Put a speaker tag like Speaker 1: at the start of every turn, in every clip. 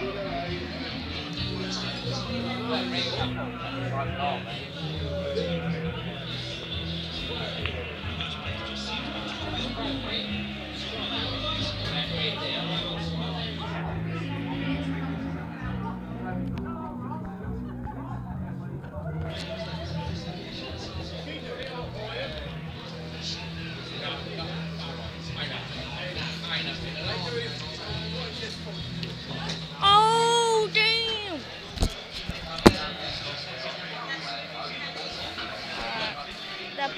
Speaker 1: Oh,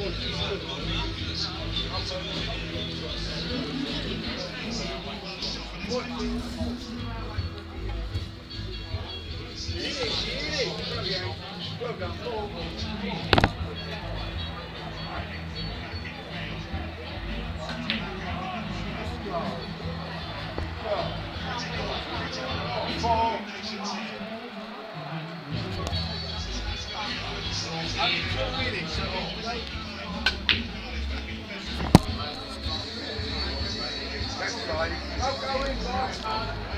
Speaker 1: Ich habe That's right. I'll go in,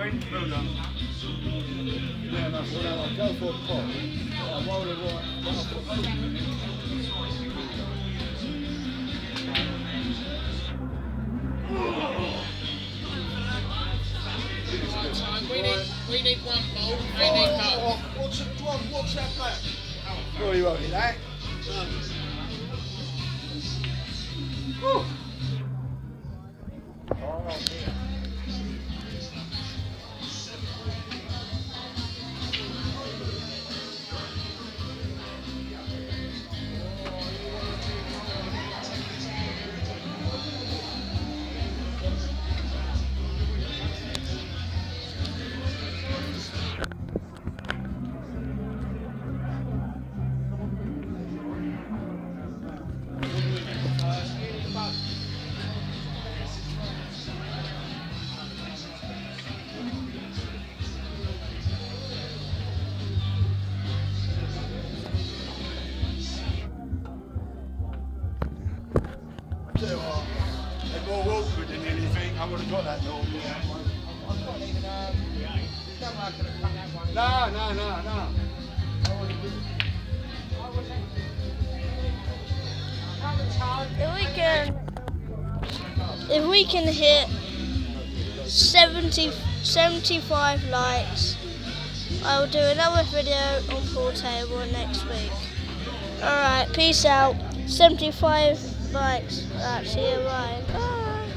Speaker 2: We need, we one ball. They need.
Speaker 3: What's that one? What's that back?
Speaker 4: Oh, you won't that.
Speaker 2: Got that dog. No, no, no, no.
Speaker 5: If we can, if we can hit 70, 75 likes, I will do another video on pool table next week. Alright, peace out. 75 likes. Right, see you, bye. Bye.